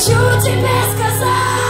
хочу тебе сказать